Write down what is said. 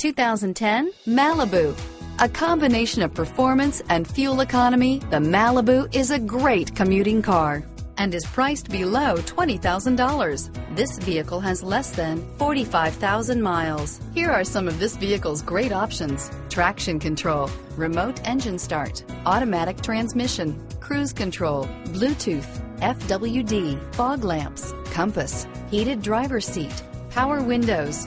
2010 Malibu. A combination of performance and fuel economy, the Malibu is a great commuting car and is priced below $20,000. This vehicle has less than 45,000 miles. Here are some of this vehicle's great options. Traction control, remote engine start, automatic transmission, cruise control, Bluetooth, FWD, fog lamps, compass, heated driver's seat, power windows.